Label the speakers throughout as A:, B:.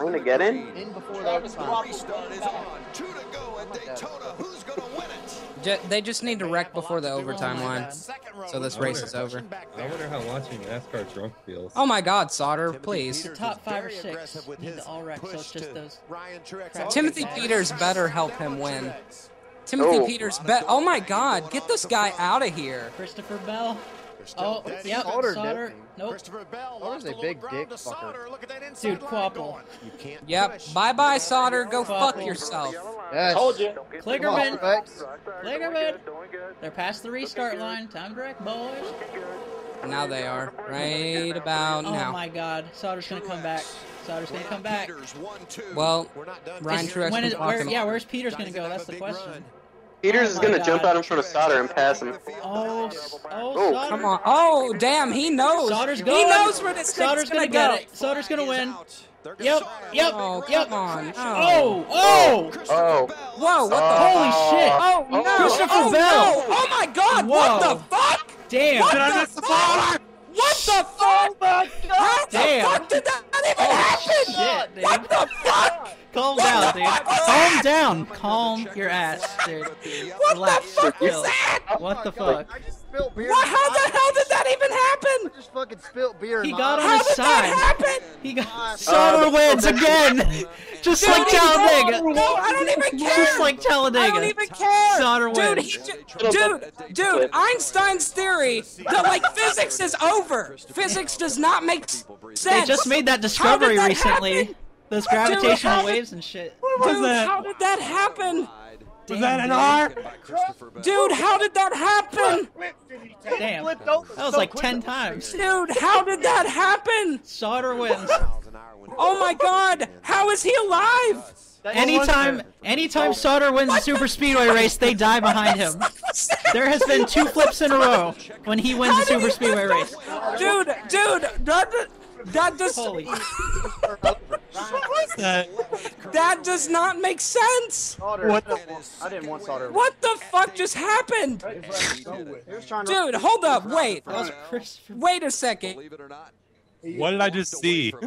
A: lane to get in?
B: In before the
C: Travis
B: overtime.
C: Restart is on. Two to go at Daytona. Who's going to win it?
D: Ju- they just need to wreck before the overtime
B: oh
D: line. So this race is over.
E: I wonder how watching NASCAR drunk feels.
D: Oh my God, Sauter, please.
F: Peters
G: top five or six need to all wreck, so it's just those
F: Ryan
D: Timothy. Peters better help him win. Timothy
A: Oh.
D: Peters, bet. Oh my God, get this guy out of here.
G: Christopher Bell.
F: They're still
G: Oh,
F: dead
G: yep,
F: even.
B: Sauter
G: Sauter. Nope.
F: Christopher Bell
B: Sauter's
F: lost
B: a
F: a little
B: big dick
F: to
B: fucker.
F: Sauter. Look at that inside
G: Dude,
F: line
G: Quapple.
F: You can't
D: Yep. Bye bye, Sauter. Go fuck yourself.
B: Yes.
C: Told you.
G: Kligerman. Kligerman. They're past the restart line. Time to wreck, boys.
D: Now they are. Right about
G: Oh
D: now.
G: my God. Sauter's gonna come back. Sauter's gonna come back.
F: Peters, one.
D: Well,
F: We're not done
D: Ryan. Truex
G: When
D: was
G: is, where, yeah, where's Peters gonna go? That's the question.
F: run.
A: Peters
G: Oh
A: is gonna
G: God.
A: jump out in front of Sauter and pass him.
G: Oh, oh,
A: Oh,
D: Come on. Oh, damn, he knows.
G: Sauter's
D: he
G: going.
D: knows where this
G: Sauter's
D: thing's gonna,
G: gonna
D: go.
G: get it. Sauter's gonna win.
F: out.
G: Yep, yep,
D: Oh,
G: yep.
D: come on.
G: Oh, oh!
A: Oh.
D: Whoa, what the? Oh.
G: Holy shit!
D: Oh, oh. no.
G: Oh, Christopher
D: oh,
G: Bell.
D: No. Oh, my God.
G: Whoa.
D: What the fuck?
G: Damn!
D: What the fuck? What the fuck? Oh, my God. How
G: Damn.
D: the fuck did that even happen?
G: Shit.
D: What the fuck?
G: Calm down, dude. Calm down. Calm your ass, dude.
D: What
G: Relax.
D: the fuck
G: chill.
D: was that?
G: What the fuck?
B: I just spilled beer.
D: What? How the hell did that even happen?
B: I just fucking spilled beer. in
G: He
B: my
G: got
B: eye.
G: on
D: How did that happen?
G: He got
B: Uh,
G: wins again, just
D: Dude,
G: like Talladega.
D: No, I don't even care.
G: Just like Talladega.
D: I don't even care.
G: Sauter
D: dude,
G: wins.
D: he ju- dude, dude, Einstein's theory that like physics is over. Physics does not make sense.
G: They just made that discovery
D: that
G: recently.
D: Happen?
G: Those gravitational
D: did-
G: waves and shit.
D: Dude, how did that happen?
G: Damn,
D: that an. R?
F: By Christopher Bell.
D: Dude, how did that happen?
G: Damn. That was like ten times.
D: Dude, how did that happen?
G: Sauter wins.
F: Miles an hour when he
D: Oh my god, how is he alive?
B: That
G: Anytime, anytime Sauter wins a super speedway race, they die behind him. There has been two flips in a row when he wins a super speedway race.
D: Dude, dude, that, that does
G: Holy,
D: that That does not make sense.
B: Sauter.
D: What
B: I didn't want Sauter.
D: What the fuck just happened?
B: He was trying to.
D: Dude, hold up, wait.
G: that was Christopher.
D: Wait a second.
F: Believe it or not.
E: What did I just see?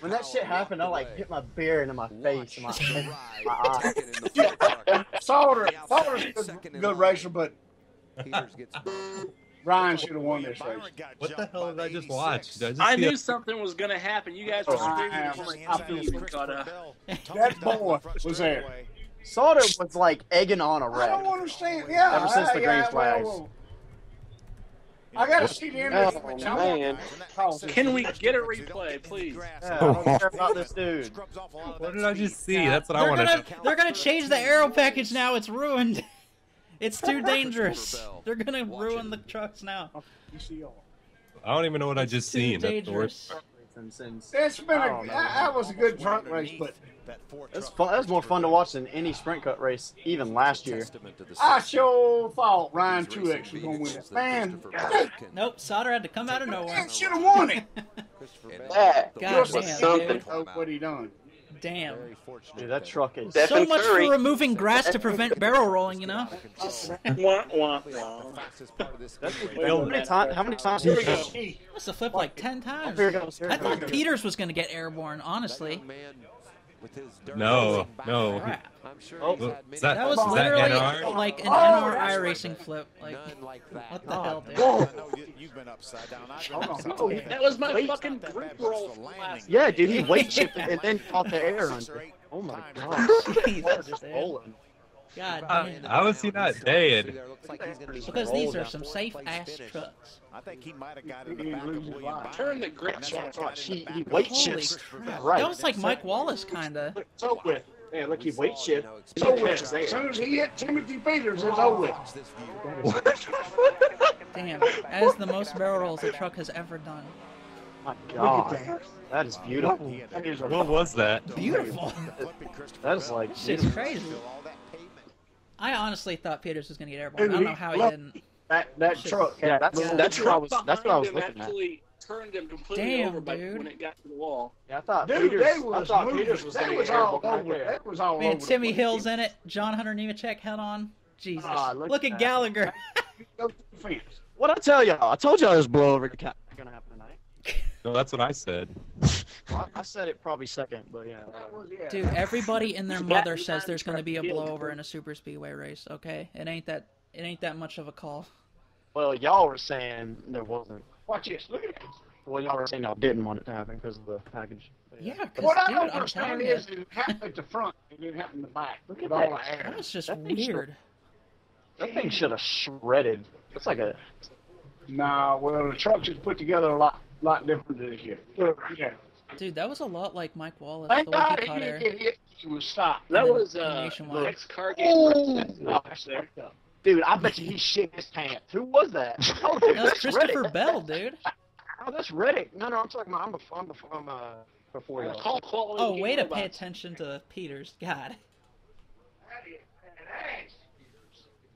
B: When that shit happened, I like hit my beer into my face and my, my eye.
H: Sauter, Sauter's a good, good racer, but Ryan should have won this race.
E: What the hell did I just watch? I just
C: I
E: see a-
C: knew something was gonna happen. You guys were
H: Oh, I
C: screaming.
H: am.
C: I'm like,
H: I
C: I'm
H: feel
C: being caught up.
H: That boy was there.
B: Sauter was like egging on a
H: I
B: wreck.
H: don't understand. Yeah,
B: Ever since the
H: I- yeah,
B: green flags.
H: well, well. I gotta see the end of
A: Oh,
H: it.
A: man.
C: Can we get a replay, please?
B: Yeah, I don't care about this dude.
E: What did I just see? That's what I
G: They're
E: want
G: gonna,
E: to
G: they're gonna change the aero package now. It's ruined. It's too dangerous. They're gonna ruin the trucks now.
H: You see all.
E: I don't even know what I just
G: Too
E: seen. That's
G: dangerous.
B: Since, since,
H: It's been
B: I
H: a,
B: don't know.
H: that, that was a good truck race, but
B: that's fun. That was more fun to watch than any Sprint Cup race, even last year.
H: I sure thought Ryan Truex was gonna win it. Man,
G: Nope, Sauter had to come out of nowhere.
H: man should have won it.
A: That
G: God
A: was
G: damn,
A: something.
G: dude.
H: What he done?
G: Damn.
B: Dude, that truck is.
A: That-
G: So
A: Stephen
G: much
A: Curry.
G: for removing grass to prevent barrel rolling, you know?
C: Wah, wah, wah.
B: How many, time, how many times did you
H: He,
G: Must have flipped like ten times.
B: Here goes.
G: I thought Peters was gonna get airborne, honestly.
E: No, no.
G: Crap.
B: Oh,
E: Is that,
G: That was
E: is that
G: literally
E: NR?
G: like an
H: Oh,
G: NR
H: that's
G: racing flip. Like, what the oh, hell, dude?
F: You've been upside down. I've been upside
H: Oh,
F: down.
H: yeah.
C: That was my fucking group roll
B: Yeah, dude, he weight shifted and then caught the air under. Oh my god.
G: Jesus, dude.
B: Rolling.
G: God
E: Uh,
G: damn.
E: How is he not dead?
G: Because these are some safe ass trucks.
F: I think he might have got in the back of
H: his
F: William
H: life.
C: Turn the grits
F: And
C: on.
F: what got
B: He, he weight shifts. Right.
G: That was like Mike Wallace, kinda.
H: So over with.
B: Yeah, look, he weight shift.
H: It's over with. As soon as he hit Timothy Peters, it's over with.
G: Damn. That is the most barrel rolls a truck has ever done.
B: My god.
H: that.
B: That is beautiful.
H: That is
E: What was that?
G: Beautiful.
B: That is like
G: Shit's
B: beautiful.
G: crazy. I honestly thought Peters was gonna get airborne. I don't know how he didn't.
H: that that truck.
B: Yeah, that's
G: Yeah.
B: that's what I was. That's what I was
C: behind him
B: looking at.
C: Actually turned him completely
G: Damn,
C: over by
G: dude.
C: when it got to the wall.
B: Yeah, I thought
H: Dude,
B: Peters.
H: they
B: I
H: was
B: thought
H: moving.
B: Peters was
H: That
B: gonna
H: was
B: get
H: all
B: airborne right
H: over.
B: there.
H: That was all
G: Man,
H: over.
G: Timmy
H: the place.
G: Hill's in it. John Hunter Nemechek head on. Jesus.
B: Ah, look
G: look
B: at
G: at
B: that.
G: Gallagher.
H: Go to.
B: What I tell y'all? I told y'all this blowover gonna happen tonight.
E: No, that's what I said.
B: I, I said it probably second, but yeah. whatever.
G: Dude, everybody and their mother says there's gonna be a blowover in a super speedway race. Okay, it ain't that. It ain't that much of a call.
B: Well, y'all were saying there wasn't.
H: Watch this. Look at this.
B: Well, y'all were saying y'all didn't want it to happen because of the package.
G: Yeah, cause
H: What I don't
G: I'm
H: understand is it happened at the front and it happened in the back.
B: Look at
H: all
B: that.
H: the air.
G: that was just
B: That thing
G: weird.
B: That thing should have shredded. It's like a.
H: Nah, well, the truck is put together a lot, lot different this year. Yeah.
G: Dude, that was a lot like Mike Wallace.
H: Thank
G: the way
H: God
G: he
H: he
G: caught
H: didn't
G: air.
H: get hit. He was stopped.
G: That was,
I: uh,
G: Nationwide.
I: Next car game.
H: Oh, that's.
B: Dude, I bet you he shit his pants. Who was that? Oh, dude,
G: That was
B: that's
G: Christopher
B: Reddick.
G: Bell, dude.
B: Oh, that's Reddick. No, no, I'm talking about. I'm, bef- I'm, bef- I'm uh, before y'all.
I: quality.
G: Oh, way to pay
I: robots.
G: attention to Peters. God.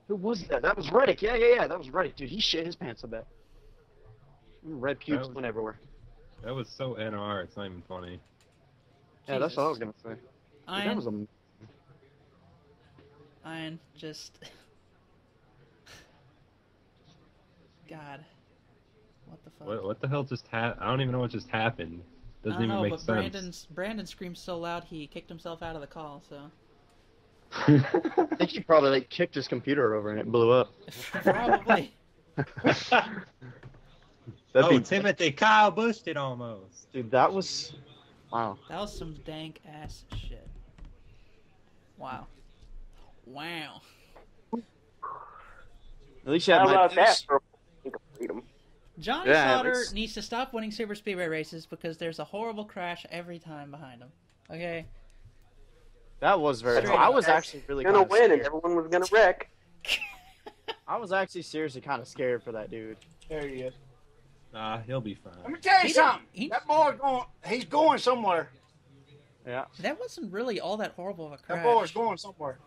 B: Who was that? That was Reddick. Yeah, yeah, yeah. That was Reddick. Dude, he shit his pants a bit. Red pubes
E: was-
B: went everywhere.
E: That was so NR. It's not even funny.
B: Yeah, that's what I was gonna say. Dude, that was a.
G: Iron, just. God. What the fuck?
E: What, what the hell just happened? I don't even know what just happened. Doesn't
G: don't
E: even
G: know,
E: make
G: but
E: sense.
G: Brandon's Brandon screamed so loud he kicked himself out of the call. So
B: I think he probably like kicked his computer over and it blew up.
G: probably.
B: That'd
E: oh,
B: be,
E: Timothy Kyle boosted almost.
B: dude, that was. Wow.
G: That was some dank ass shit. Wow. Wow.
B: At least you had
A: How
B: my.
A: about that for a freedom?
G: Johnny
B: Yeah,
G: Sauter
B: it's-
G: needs to stop winning super speedway races because there's a horrible crash every time behind him. Okay.
B: That was very.
G: Straight
B: I was actually really
A: Gonna
B: kinda
A: win, and everyone was gonna wreck.
B: I was actually seriously kind of scared for that dude.
H: There he is.
E: Nah, he'll be fine.
H: Let
E: fine.
H: me tell you
G: He-
H: something.
G: he-
H: That boy's going. He's going somewhere.
B: Yeah,
G: That wasn't really all that horrible of a crash.
H: That boy's
G: crash.
H: going somewhere.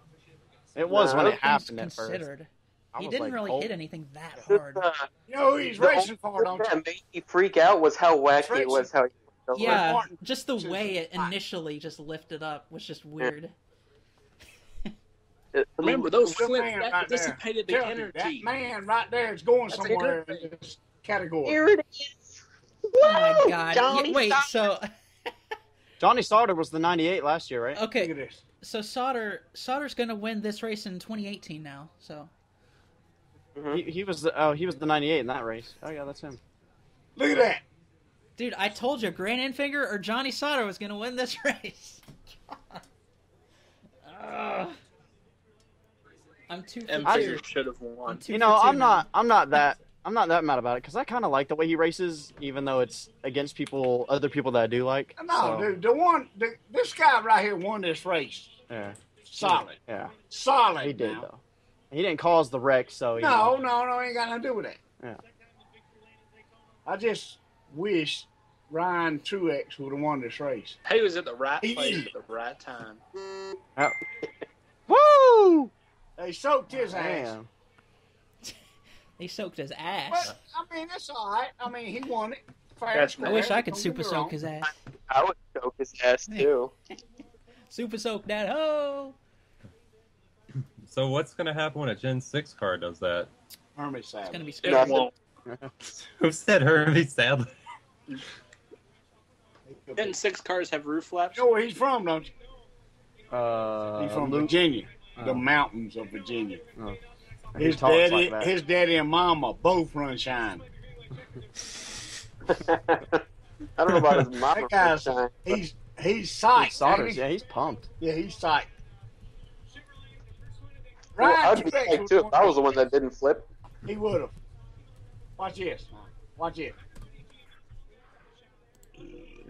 B: it was
A: No,
B: when it happened at first. I
G: He didn't
B: like,
G: really
B: oh.
G: hit anything that hard.
A: uh,
H: You know he's
A: the
H: racing for,
A: only
H: don't
A: thing
H: you?
A: that made me freak out was how wacky it was. How
G: Yeah,
H: Martin.
G: just the way it initially just lifted up was just weird.
A: It- I mean,
I: Remember those
H: Good
I: flips
H: man
I: that
H: right
I: dissipated the energy.
H: that man right there is going
I: That's
H: somewhere
I: good
H: in this category.
A: Here it is.
G: Oh my god.
A: Johnny
G: Yeah, wait,
A: Sauter.
G: so
B: Johnny Sauter was the '98 last year, right?
H: Look
G: okay,
H: at this.
G: so Sauter Sauter's gonna win this race in 2018 now. So
B: He, mm-hmm. he was the oh he was the '98 in that race. Oh yeah, that's him.
H: Look at that.
G: Dude, I told you, Grant Enfinger or Johnny Sauter was gonna win this race. Ugh. I'm too for
I: M should have
G: I'm
I: won.
B: You know, I'm
G: now.
B: not I'm not that I'm not that mad about it because I kind of like the way he races, even though it's against people, other people that I do like.
H: No,
B: So,
H: dude, the one, the, this guy right here won this race.
B: Yeah,
H: Solid,
B: yeah,
H: solid.
B: he did
H: now.
B: though. He didn't cause the wreck, so
H: No,
B: know.
H: no, no, ain't got nothing to do with that.
B: Yeah.
H: I just wish Ryan Truex would have won this race.
I: He was at the right place at the right time.
B: Woo!
H: They soaked his oh, ass.
B: Damn.
G: They soaked his ass.
H: But I mean, that's all right. I mean, he won it.
I: That's.
G: I wish I could
H: Don't
G: super soak his ass.
A: I would soak his ass too.
G: Super soak that hoe.
E: So what's gonna happen when a Gen 6 car does that?
H: Hermit
G: It's gonna be scary.
E: Who said Hermie Sadler?
I: Didn't six cars have roof flaps?
H: You know where he's from, don't you?
B: Uh,
H: He's from
B: Luke,
H: Virginia, the
B: Oh.
H: mountains of Virginia.
B: He
H: His daddy,
B: like
H: his daddy and mama both run shine.
A: I don't know about his mama.
H: That guy's
A: sunshine.
H: he's he's
B: He
H: psyched.
B: Sauters,
H: ain't he?
B: yeah, he's pumped.
H: Yeah, he's psyched.
A: Well, I'd be psyched
H: was
A: too if I was the one that didn't flip.
H: He would have. Watch this. Watch it.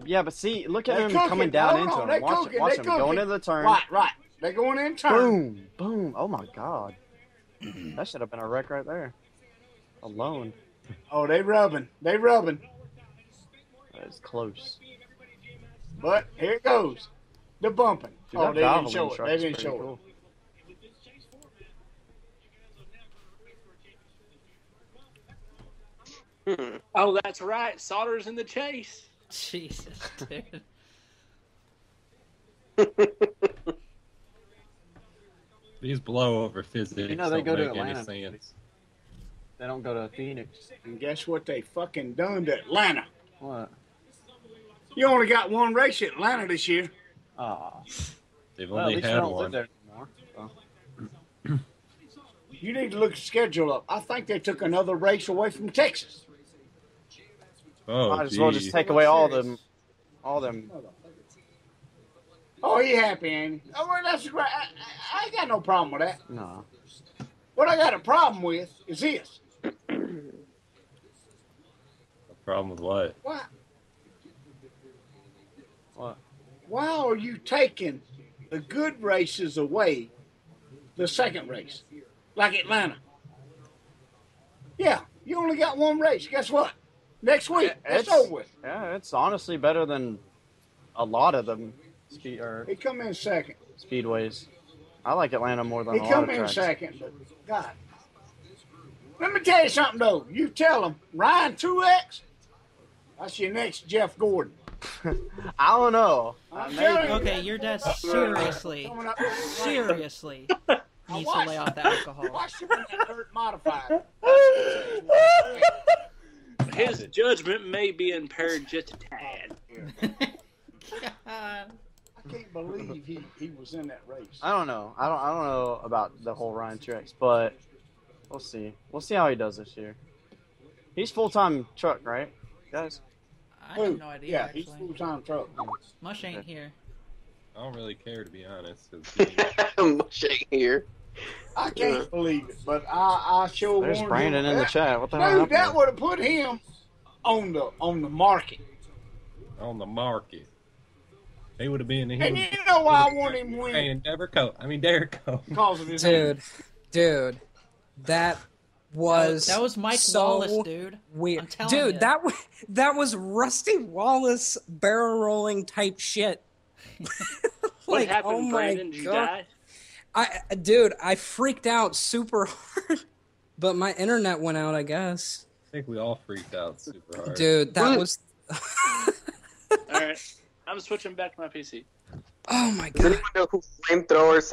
B: Yeah, but see, look at
H: They
B: him
H: cooking.
B: coming down
H: Hold
B: into
H: on,
B: him.
H: they
B: Watch,
H: cooking,
B: watch
H: they
B: him going
H: cooking.
B: into the turn.
H: Right, right. They're going in turn.
B: Boom, boom. Oh my god. That should have been a wreck right there. Alone.
H: Oh, they rubbing. They rubbing.
B: That is close.
H: But here it goes. The bumping.
B: Dude,
H: oh, they didn't show it. They didn't show
B: cool.
A: Hmm.
I: Oh, that's right. Sauter's in the chase.
G: Jesus, dude.
E: These blow over physics.
B: You know, they
E: don't
B: go to
E: make any
B: Atlanta. They don't go to Phoenix.
H: And guess what they fucking done to Atlanta?
B: What?
H: You only got one race at Atlanta this year.
B: Aw.
E: They've
B: Well, at
E: only
B: least you
E: had
B: don't live
E: one.
B: there anymore. so.
H: You need to look the schedule up. I think they took another race away from Texas.
E: Oh,
B: Might as well
E: gee.
B: just take away all them, all them.
H: Oh, he happy, Andy. Oh, well, that's great. I, I, I ain't got no problem with that.
B: No.
H: What I got a problem with is this.
E: a problem with what?
H: Why?
B: What?
H: Why are you taking the good races away the second race? Like Atlanta. Yeah, you only got one race. Guess what? Next week, it's, over with.
B: Yeah, it's honestly better than a lot of them speed or
H: He come in second.
B: speedways. I like Atlanta more than
H: He
B: a lot
H: come
B: of
H: in
B: tracks.
H: second. But God. Let me tell you something though. You tell him Ryan Truex. That's your next Jeff Gordon.
B: I don't know.
H: I'm
B: I
H: telling you.
G: Okay, your dad seriously, seriously needs to lay off the alcohol.
H: Watch him in modified.
I: His judgment may be impaired just a tad.
H: I can't believe he, he was in that race.
B: I don't know. I don't. I don't know about the whole Ryan Truex, but we'll see. We'll see how he does this year. He's full time truck, right, guys?
G: I have no idea.
H: Yeah, he's full time truck.
G: Mush ain't here.
E: I don't really care to be honest.
A: Mush ain't here.
H: I can't believe it, but I, I sure
B: There's Brandon
H: him.
B: in the chat. What the hell
H: Dude,
B: happened?
H: that would have put him on the on the market.
E: on the market, he would have been the
H: And you know why I want him win?
E: And Derek Coe. I mean Derek Coe.
H: Because of his
D: Dude, dude, that was
G: That was Mike
D: so
G: Wallace, dude.
D: Weird,
G: I'm telling
D: dude.
G: ya.
D: That was that was Rusty Wallace barrel rolling type shit.
I: What
D: like,
I: happened,
D: oh my
I: Brandon? Did you
D: God.
I: die?
D: I, dude, I freaked out super hard, but my internet went out. I guess,
E: I think we all freaked out super hard.
D: dude, that was.
I: All right, I'm switching back to my PC.
D: Oh my god.
A: Does
D: god.
A: anyone know who flamethrowers